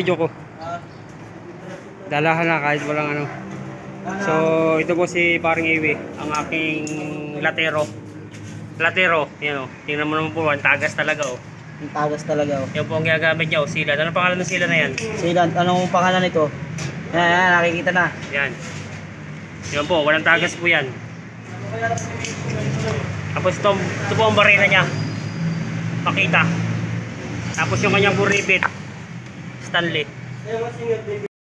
Video ko. Dalahan na kahit walang ano. So, ito po si paring Iwi, ang aking latero. Latero, yan o. Tingnan mo naman po, ang tagas talaga o. Ang tagas talaga oh. Yan po ang ginagamit niya o, sila. Ano pangalan ng sila na yan? Silan, anong pangalan nito? Yan, yan, nakikita na. Yan. Yan po, walang tagas po yan. Tapos ito, ito po ang barena niya. Pakita. Tapos yung kanyang buribit. Stanley.